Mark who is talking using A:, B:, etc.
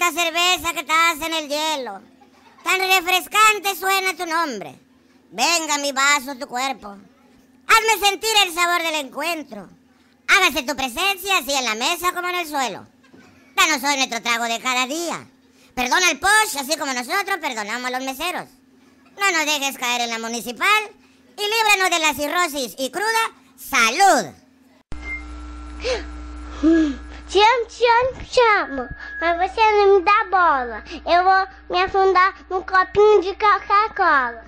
A: la cerveza que estás en el hielo. Tan refrescante suena tu nombre. Venga mi vaso, tu cuerpo. Hazme sentir el sabor del encuentro. Hágase tu presencia así en la mesa como en el suelo. Danos hoy nuestro trago de cada día. Perdona al posh, así como nosotros perdonamos a los meseros. No nos dejes caer en la municipal y líbranos de la cirrosis y cruda salud.
B: Amo, te amo. Mas você não me dá bola. Eu vou me afundar num copinho de Coca-Cola.